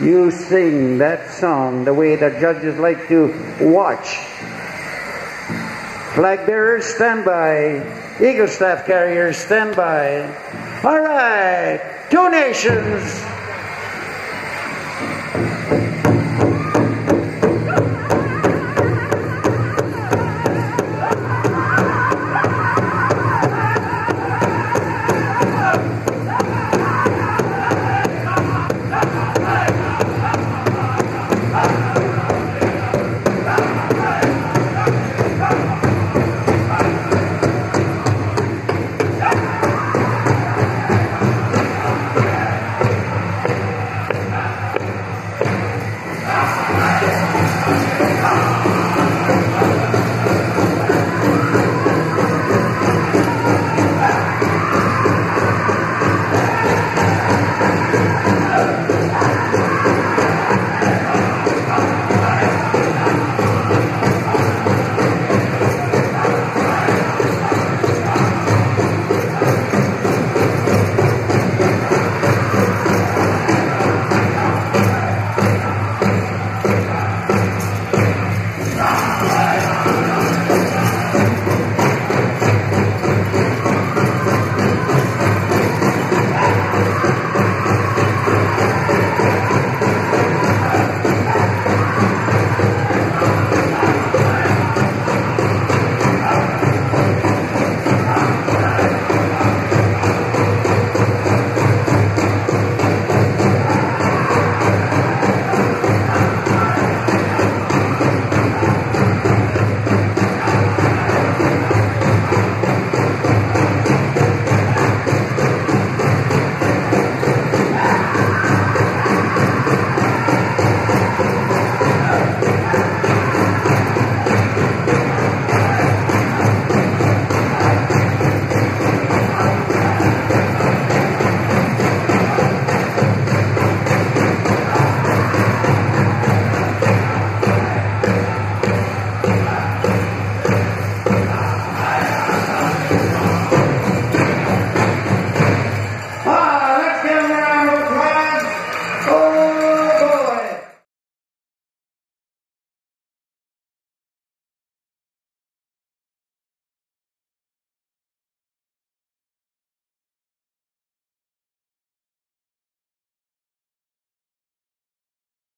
you sing that song the way the judges like to watch. Flag bearers, stand by. Eagle staff carriers, stand by. All right, two nations. Wow!